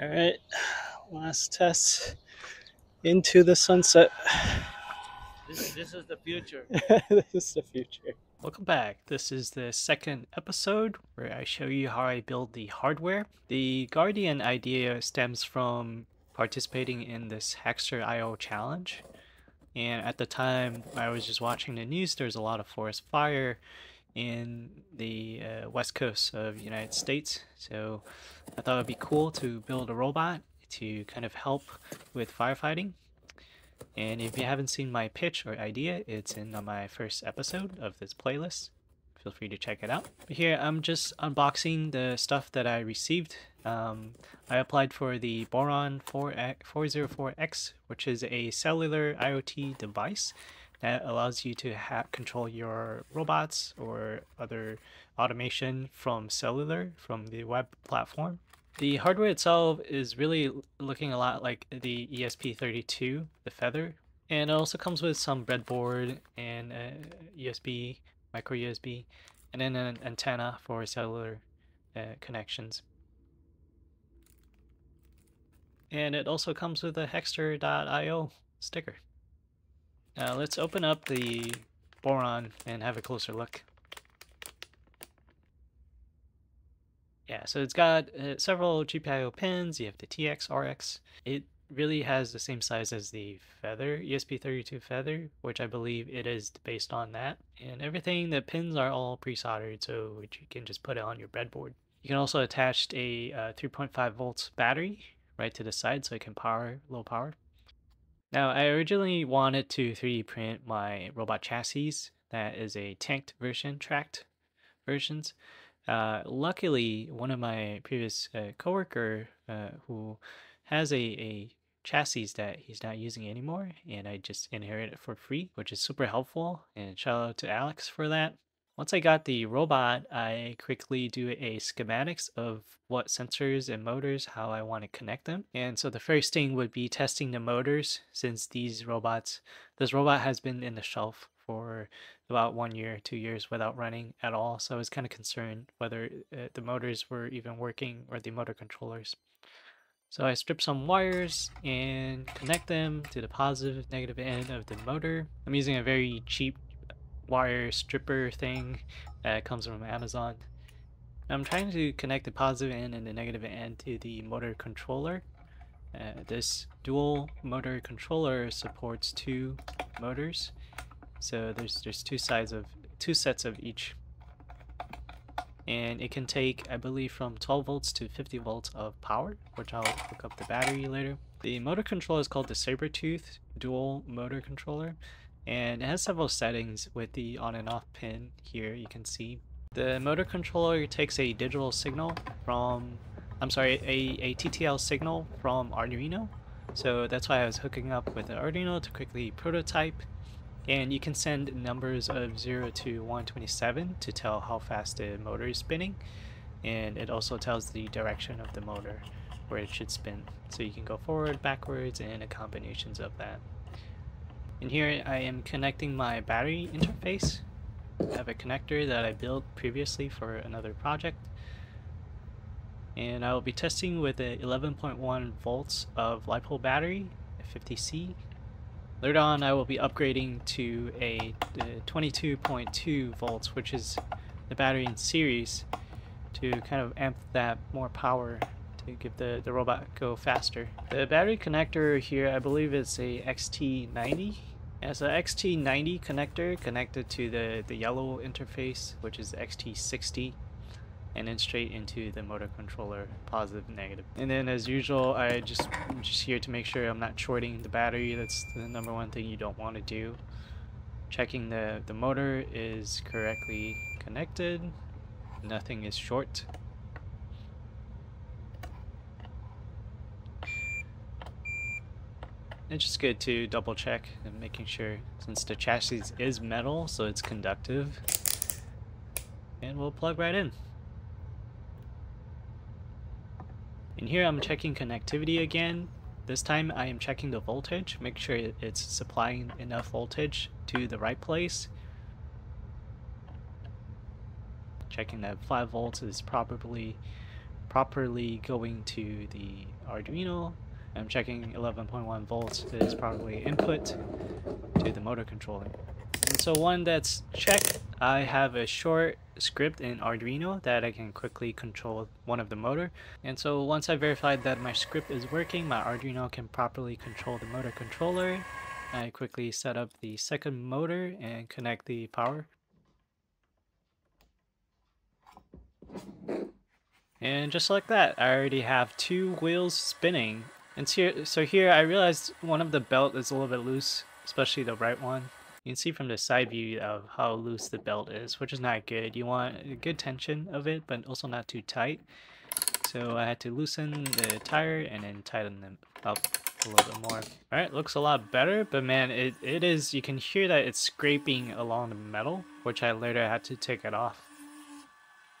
All right, last test into the sunset. This, this is the future. this is the future. Welcome back. This is the second episode where I show you how I build the hardware. The Guardian idea stems from participating in this Hackster IO challenge. And at the time I was just watching the news, there's a lot of forest fire in the uh, west coast of the United States. So I thought it'd be cool to build a robot to kind of help with firefighting. And if you haven't seen my pitch or idea, it's in my first episode of this playlist. Feel free to check it out. But here I'm just unboxing the stuff that I received. Um, I applied for the Boron 404X, which is a cellular IoT device that allows you to control your robots or other automation from cellular from the web platform. The hardware itself is really looking a lot like the ESP32, the Feather, and it also comes with some breadboard and USB, micro USB, and then an antenna for cellular uh, connections. And it also comes with a Hackster.io sticker. Now let's open up the boron and have a closer look. Yeah, so it's got uh, several GPIO pins. You have the TX, RX. It really has the same size as the Feather, ESP32 Feather, which I believe it is based on that. And everything, the pins are all pre-soldered, so you can just put it on your breadboard. You can also attach a uh, 3.5 volts battery right to the side so it can power low power. Now, I originally wanted to 3D print my robot chassis. That is a tanked version, tracked versions. Uh, luckily, one of my previous uh, coworker uh, who has a, a chassis that he's not using anymore, and I just inherited it for free, which is super helpful. And shout out to Alex for that. Once I got the robot, I quickly do a schematics of what sensors and motors, how I want to connect them. And so the first thing would be testing the motors since these robots, this robot has been in the shelf for about one year, two years without running at all. So I was kind of concerned whether uh, the motors were even working or the motor controllers. So I strip some wires and connect them to the positive, negative end of the motor. I'm using a very cheap wire stripper thing that comes from Amazon. I'm trying to connect the positive end and the negative end to the motor controller. Uh, this dual motor controller supports two motors, so there's there's two sides of two sets of each, and it can take I believe from 12 volts to 50 volts of power, which I'll hook up the battery later. The motor controller is called the Sabertooth dual motor controller and it has several settings with the on and off pin here you can see. The motor controller takes a digital signal from, I'm sorry, a, a TTL signal from Arduino. So that's why I was hooking up with the Arduino to quickly prototype. And you can send numbers of 0 to 127 to tell how fast the motor is spinning. And it also tells the direction of the motor where it should spin. So you can go forward, backwards, and a combinations of that. And here I am connecting my battery interface. I have a connector that I built previously for another project. And I will be testing with a 11.1 volts of LiPo battery, a 50C. Later on I will be upgrading to a 22.2 volts, which is the battery in series, to kind of amp that more power to give the, the robot go faster. The battery connector here, I believe it's a XT90 as a XT90 connector connected to the, the yellow interface, which is XT60, and then straight into the motor controller, positive, negative. And then as usual, I just, I'm just here to make sure I'm not shorting the battery. That's the number one thing you don't want to do. Checking the, the motor is correctly connected. Nothing is short. It's just good to double check and making sure since the chassis is metal so it's conductive. And we'll plug right in. And here I'm checking connectivity again. This time I am checking the voltage make sure it's supplying enough voltage to the right place. Checking that 5 volts is probably properly going to the Arduino. I'm checking 11.1 volts is probably input to the motor controller. And so one that's checked, I have a short script in Arduino that I can quickly control one of the motor. And so once I verified that my script is working, my Arduino can properly control the motor controller. I quickly set up the second motor and connect the power. And just like that, I already have two wheels spinning. And so, so here I realized one of the belt is a little bit loose, especially the right one. You can see from the side view of how loose the belt is, which is not good. You want a good tension of it, but also not too tight. So I had to loosen the tire and then tighten them up a little bit more. Alright, looks a lot better, but man, it, it is, you can hear that it's scraping along the metal, which I later had to take it off.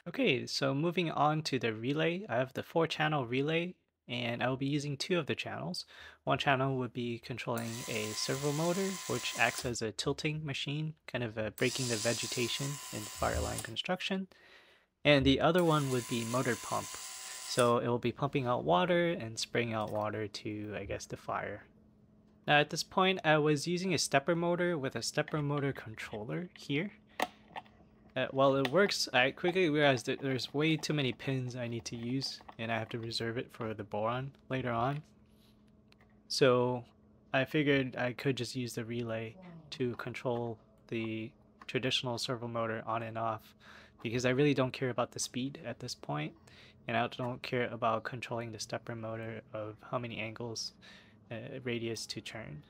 Okay, so moving on to the relay, I have the four channel relay and I will be using two of the channels. One channel would be controlling a servo motor, which acts as a tilting machine, kind of uh, breaking the vegetation in fireline construction. And the other one would be motor pump. So it will be pumping out water and spraying out water to, I guess, the fire. Now at this point, I was using a stepper motor with a stepper motor controller here. Uh, while it works, I quickly realized that there's way too many pins I need to use, and I have to reserve it for the boron later on. So I figured I could just use the relay to control the traditional servo motor on and off, because I really don't care about the speed at this point, and I don't care about controlling the stepper motor of how many angles uh, radius to turn.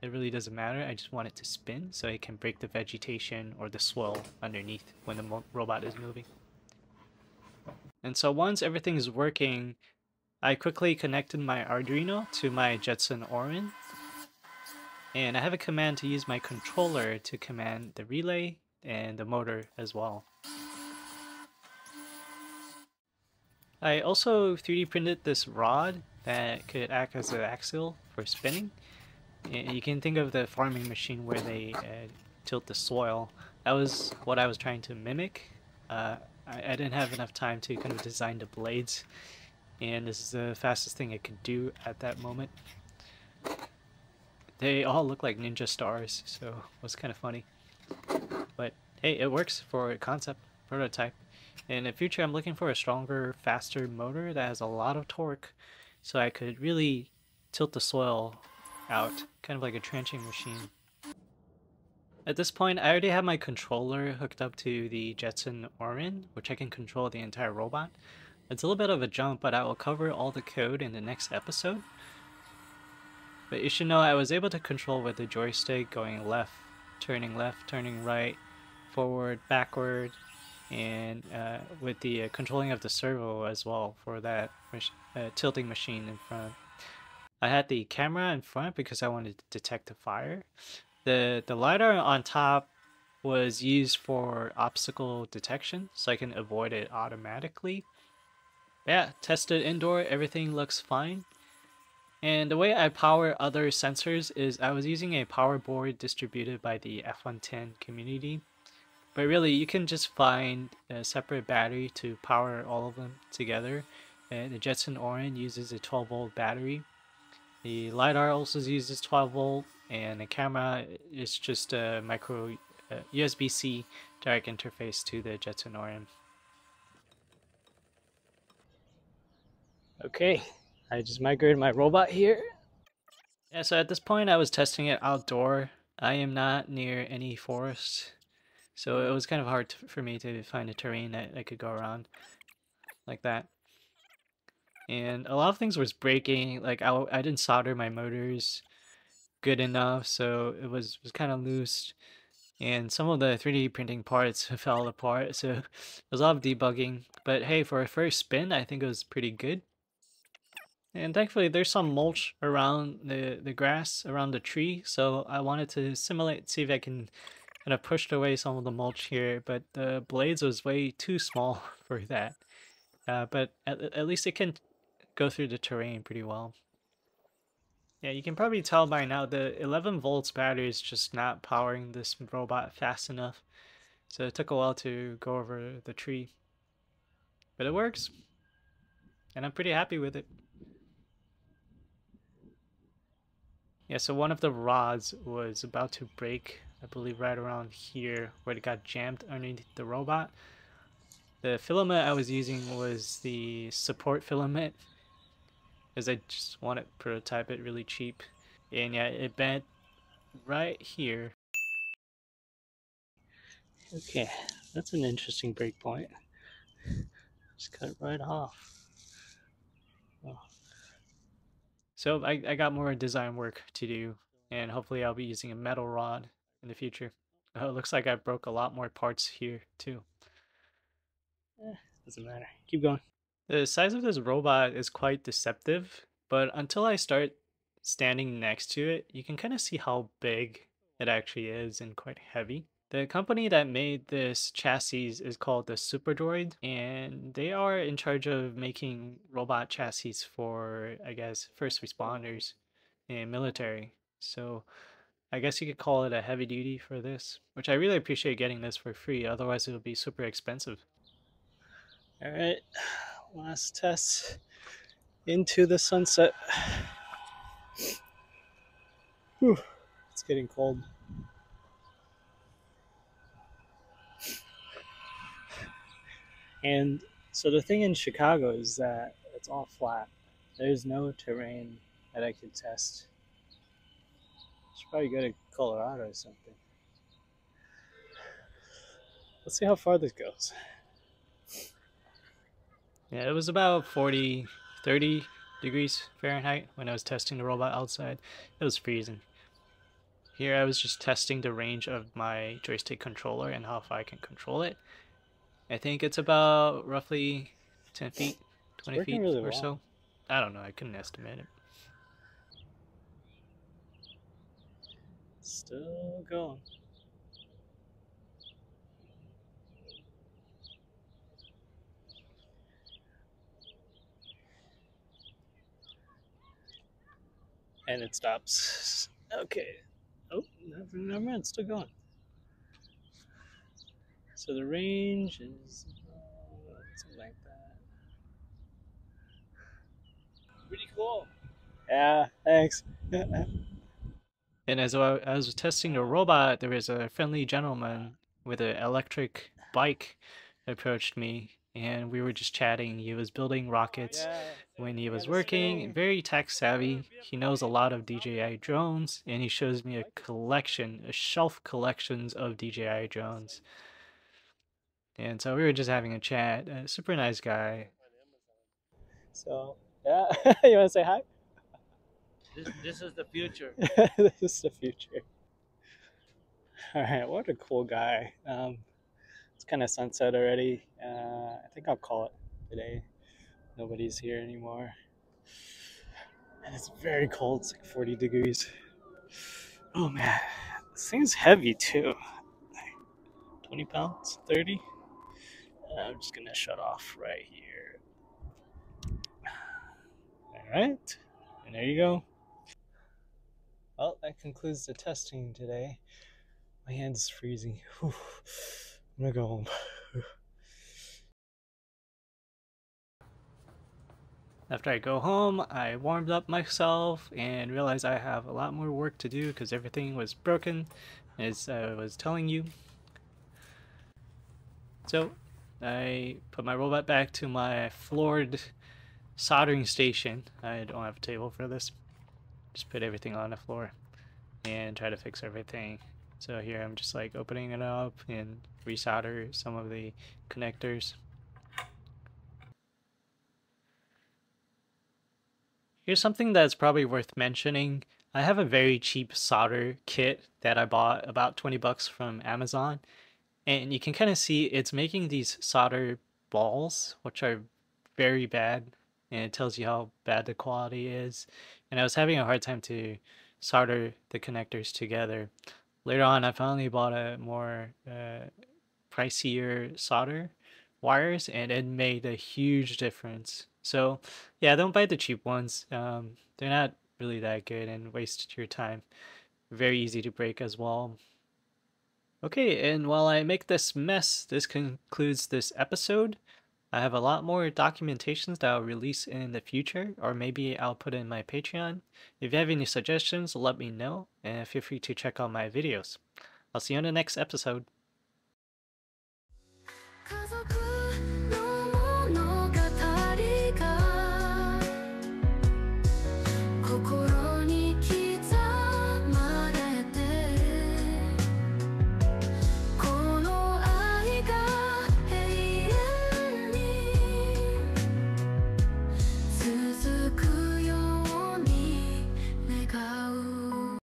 It really doesn't matter, I just want it to spin so it can break the vegetation or the swirl underneath when the robot is moving. And so once everything is working, I quickly connected my Arduino to my Jetson Orin. And I have a command to use my controller to command the relay and the motor as well. I also 3D printed this rod that could act as an axle for spinning. You can think of the farming machine where they uh, tilt the soil. That was what I was trying to mimic. Uh, I, I, didn't have enough time to kind of design the blades, and this is the fastest thing I could do at that moment. They all look like ninja stars, so it was kind of funny. But hey, it works for a concept, prototype. In the future, I'm looking for a stronger, faster motor that has a lot of torque, so I could really tilt the soil out, kind of like a tranching machine. At this point, I already have my controller hooked up to the Jetson Orin, which I can control the entire robot. It's a little bit of a jump, but I will cover all the code in the next episode. But you should know I was able to control with the joystick going left, turning left, turning right, forward, backward, and uh, with the uh, controlling of the servo as well for that uh, tilting machine in front. I had the camera in front because I wanted to detect the fire. The, the LiDAR on top was used for obstacle detection, so I can avoid it automatically. Yeah, tested indoor, everything looks fine. And the way I power other sensors is I was using a power board distributed by the F110 community. But really, you can just find a separate battery to power all of them together. And the Jetson Orin uses a 12 volt battery the LiDAR also uses 12 volt and the camera is just a micro uh, USB-C direct interface to the Jetson Orin. Okay, I just migrated my robot here. Yeah, so at this point I was testing it outdoor. I am not near any forest, so it was kind of hard for me to find a terrain that I could go around like that and a lot of things was breaking. Like I, I didn't solder my motors good enough, so it was was kind of loose, and some of the 3D printing parts fell apart. So it was a lot of debugging. But hey, for a first spin, I think it was pretty good. And thankfully, there's some mulch around the the grass around the tree, so I wanted to simulate, see if I can kind of push away some of the mulch here. But the blades was way too small for that. Uh, but at, at least it can go through the terrain pretty well. Yeah, you can probably tell by now the 11 volts battery is just not powering this robot fast enough. So it took a while to go over the tree. But it works. and I'm pretty happy with it. Yeah, so one of the rods was about to break, I believe right around here where it got jammed underneath the robot. The filament I was using was the support filament because I just want to prototype it really cheap. And yeah, it bent right here. Okay, that's an interesting breakpoint. Just cut it right off. Oh. So I, I got more design work to do, and hopefully I'll be using a metal rod in the future. Oh, it looks like I broke a lot more parts here too. Eh, doesn't matter. Keep going. The size of this robot is quite deceptive, but until I start standing next to it, you can kind of see how big it actually is and quite heavy. The company that made this chassis is called the Superdroid, and they are in charge of making robot chassis for, I guess, first responders and military. So I guess you could call it a heavy duty for this, which I really appreciate getting this for free, otherwise it would be super expensive. All right, last test into the sunset. Whew, it's getting cold. And so the thing in Chicago is that it's all flat. There's no terrain that I could test. Should probably go to Colorado or something. Let's see how far this goes. Yeah, it was about 40, 30 degrees Fahrenheit when I was testing the robot outside. It was freezing. Here I was just testing the range of my joystick controller and how far I can control it. I think it's about roughly 10 feet, 20 feet really or well. so. I don't know, I couldn't estimate it. Still going. And it stops. Okay. Oh, never, never mind, it's still going. So the range is uh, something like that. Pretty cool. Yeah, thanks. and as I, was testing the robot, there was a friendly gentleman with an electric bike approached me and we were just chatting. He was building rockets when he was working, very tech savvy. He knows a lot of DJI drones, and he shows me a collection, a shelf collections of DJI drones. And so we were just having a chat. A super nice guy. So yeah, you want to say hi? This, this is the future. this is the future. All right, what a cool guy. Um, it's kind of sunset already. Uh, I think I'll call it today. Nobody's here anymore. And it's very cold. It's like 40 degrees. Oh man, this thing's heavy too. 20 pounds? 30? I'm just gonna shut off right here. Alright, and there you go. Well, that concludes the testing today. My hand's freezing. Whew. I'm gonna go home. After I go home, I warmed up myself and realized I have a lot more work to do because everything was broken as I was telling you. So I put my robot back to my floored soldering station. I don't have a table for this. Just put everything on the floor and try to fix everything. So here I'm just like opening it up and resolder some of the connectors. Here's something that's probably worth mentioning. I have a very cheap solder kit that I bought about 20 bucks from Amazon and you can kind of see it's making these solder balls, which are very bad, and it tells you how bad the quality is. And I was having a hard time to solder the connectors together. Later on, I finally bought a more uh, pricier solder wires, and it made a huge difference. So, yeah, don't buy the cheap ones. Um, they're not really that good and waste your time. Very easy to break as well. Okay, and while I make this mess, this concludes this episode. I have a lot more documentations that I'll release in the future, or maybe I'll put in my Patreon. If you have any suggestions, let me know, and feel free to check out my videos. I'll see you on the next episode.